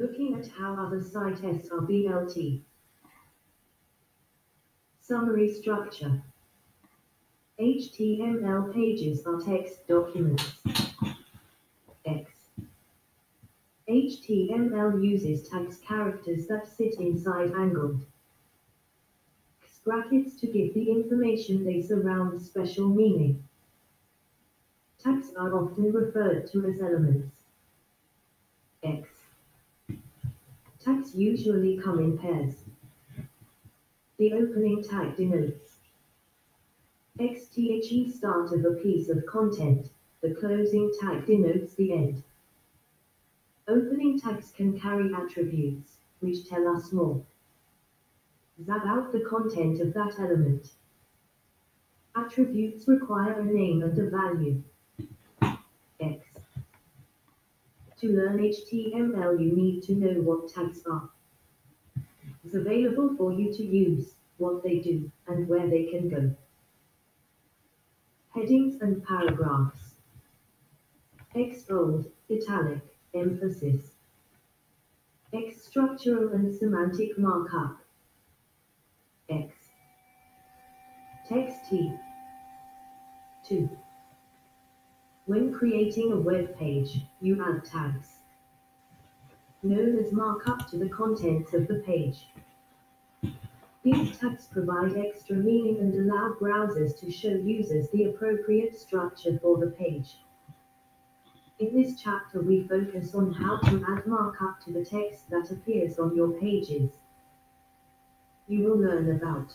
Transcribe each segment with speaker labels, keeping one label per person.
Speaker 1: Looking at how other cite SRBLT. Summary structure. HTML pages are text documents. X. HTML uses tags characters that sit inside angled brackets to give the information they surround special meaning. Tags are often referred to as elements. X. Tags usually come in pairs. The opening tag denotes XTHE start of a piece of content. The closing tag denotes the end. Opening tags can carry attributes, which tell us more about the content of that element. Attributes require a name and a value. X. To learn HTML you need to know what tags are. It's available for you to use, what they do, and where they can go. Headings and paragraphs. X bold, italic, emphasis. X structural and semantic markup. X. Text T. 2. When creating a web page, you add tags, known as markup to the contents of the page. These tags provide extra meaning and allow browsers to show users the appropriate structure for the page. In this chapter we focus on how to add markup to the text that appears on your pages. You will learn about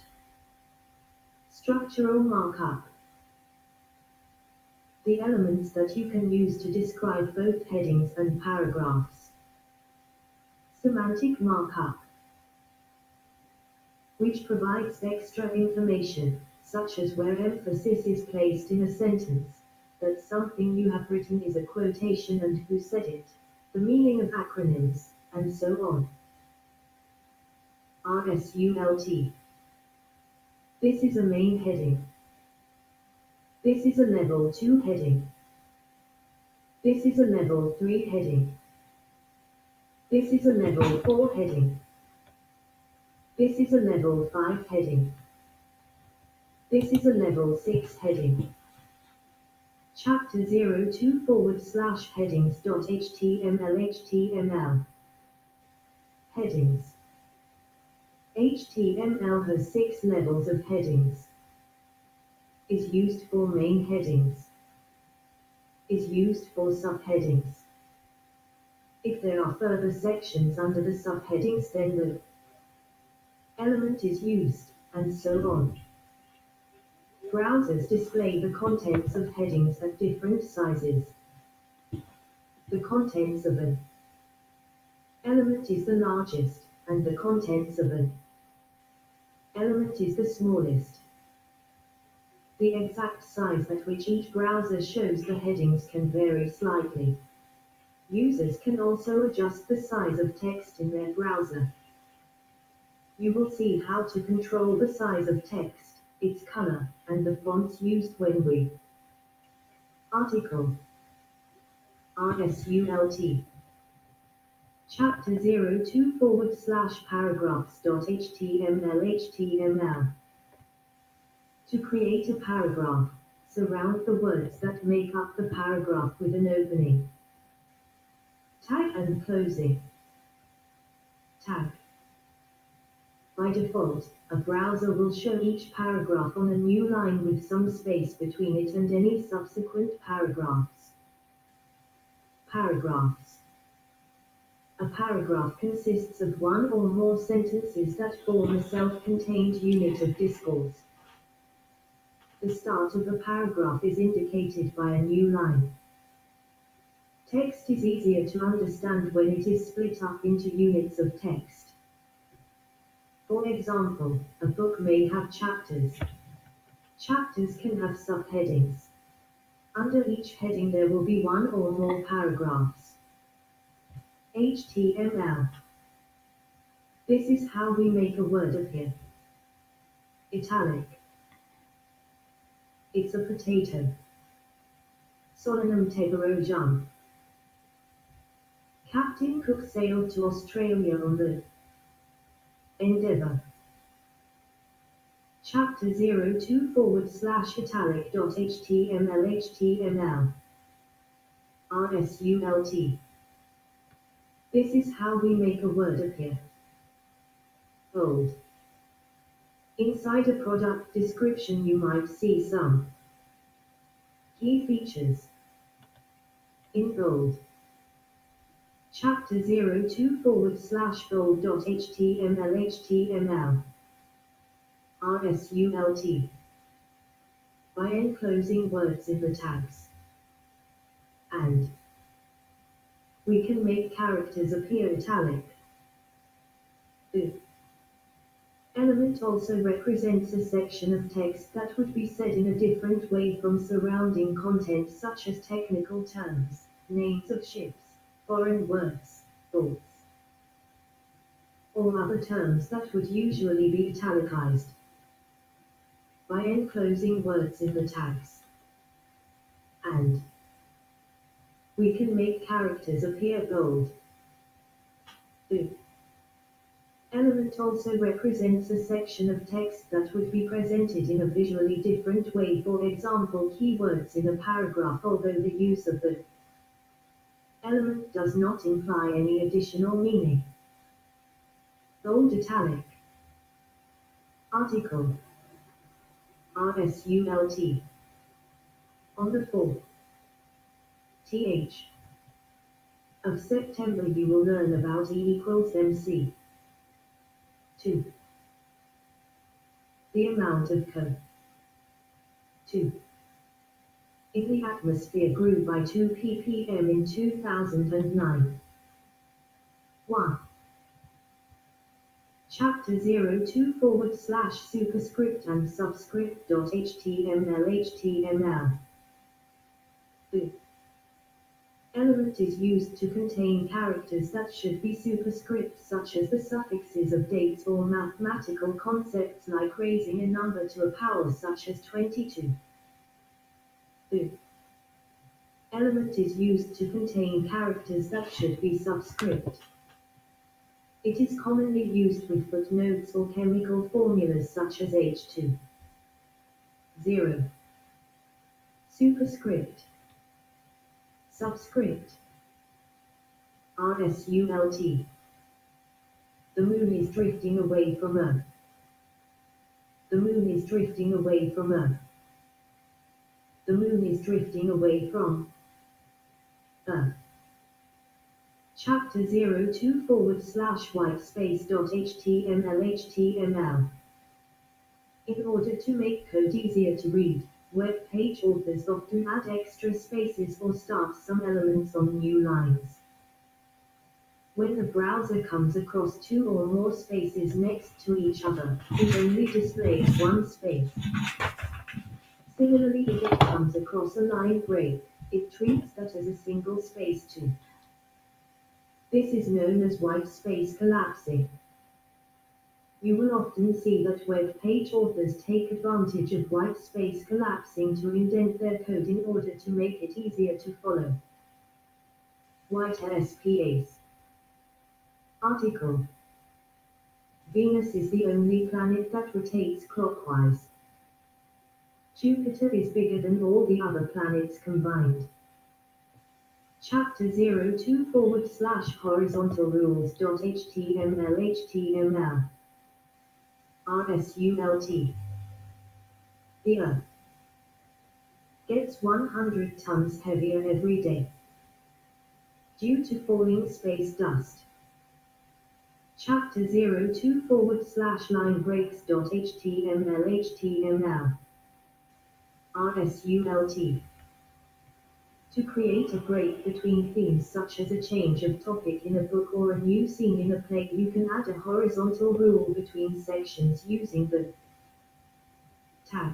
Speaker 1: structural markup, the elements that you can use to describe both headings and paragraphs. Semantic markup, which provides extra information, such as where emphasis is placed in a sentence, that something you have written is a quotation and who said it, the meaning of acronyms, and so on. RSULT. This is a main heading. This is a level 2 heading. This is a level 3 heading. This is a level 4 heading. This is a level 5 heading. This is a level 6 heading. Chapter 02 forward slash headings dot html html. Headings. HTML has six levels of headings. Is used for main headings. Is used for subheadings. If there are further sections under the subheadings then the element is used, and so on. Browsers display the contents of headings at different sizes. The contents of an element is the largest, and the contents of an element is the smallest. The exact size at which each browser shows the headings can vary slightly. Users can also adjust the size of text in their browser. You will see how to control the size of text, its color, and the fonts used when we article RSULT Chapter 02 forward slash paragraphs dot html html. To create a paragraph, surround the words that make up the paragraph with an opening. Tag and closing. Tag. By default, a browser will show each paragraph on a new line with some space between it and any subsequent paragraphs. Paragraphs. A paragraph consists of one or more sentences that form a self-contained unit of discourse. The start of a paragraph is indicated by a new line. Text is easier to understand when it is split up into units of text. For example, a book may have chapters. Chapters can have subheadings. Under each heading there will be one or more paragraphs. HTML. This is how we make a word appear. Italic. It's a potato. Solanum tuberosum. Captain Cook sailed to Australia on the Endeavour. Chapter 02 forward slash italic dot html html rsult. This is how we make a word appear. Bold. Inside a product description you might see some key features. In bold. Chapter 02 forward slash bold dot html html rsult. By enclosing words in the tags. And we can make characters appear italic. The element also represents a section of text that would be said in a different way from surrounding content such as technical terms, names of ships, foreign words, thoughts, or other terms that would usually be italicized. By enclosing words in the tags. And we can make characters appear bold. The element also represents a section of text that would be presented in a visually different way for example keywords in a paragraph although the use of the element does not imply any additional meaning. Bold italic. Article. RSULT On the 4th th of September you will learn about E equals MC. 2. The amount of Co. 2. In the atmosphere grew by 2 ppm in 2009. 1. Chapter 02 forward slash superscript and subscript dot html html. The element is used to contain characters that should be superscript such as the suffixes of dates or mathematical concepts like raising a number to a power such as 22. The element is used to contain characters that should be subscript. It is commonly used with footnotes or chemical formulas such as H2. 0. Superscript. Subscript. RSULT. The moon is drifting away from Earth. The moon is drifting away from Earth. The moon is drifting away from Earth. Chapter 02 forward slash white space dot html html. In order to make code easier to read, web page authors often add extra spaces or start some elements on new lines. When the browser comes across two or more spaces next to each other, it only displays one space. Similarly, if it comes across a line break, it treats that as a single space too. This is known as white space collapsing. You will often see that web page authors take advantage of white space collapsing to indent their code in order to make it easier to follow. White SPAs Article Venus is the only planet that rotates clockwise. Jupiter is bigger than all the other planets combined. Chapter 02 forward slash horizontal rules dot html html RSULT The Earth gets 100 tons heavier every day due to falling space dust. Chapter 02 forward slash line breaks dot html html RSULT to create a break between themes such as a change of topic in a book or a new scene in a play, you can add a horizontal rule between sections using the tag.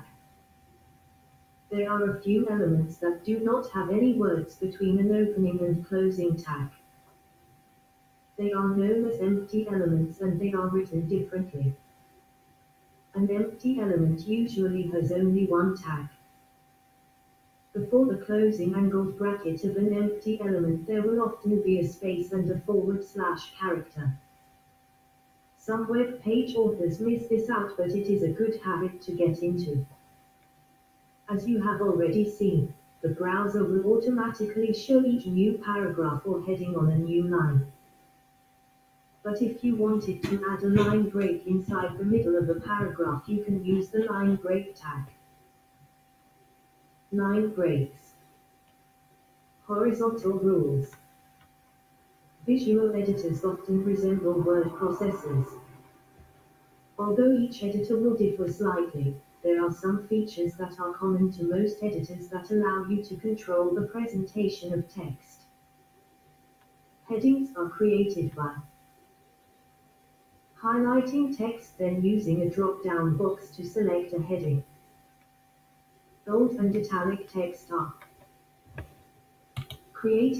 Speaker 1: There are a few elements that do not have any words between an opening and closing tag. They are known as empty elements and they are written differently. An empty element usually has only one tag. Before the closing angled bracket of an empty element there will often be a space and a forward slash character. Some web page authors miss this out but it is a good habit to get into. As you have already seen, the browser will automatically show each new paragraph or heading on a new line. But if you wanted to add a line break inside the middle of a paragraph you can use the line break tag. Line breaks. Horizontal rules. Visual editors often resemble word processors. Although each editor will differ slightly, there are some features that are common to most editors that allow you to control the presentation of text. Headings are created by highlighting text then using a drop-down box to select a heading. Bold and italic text are creating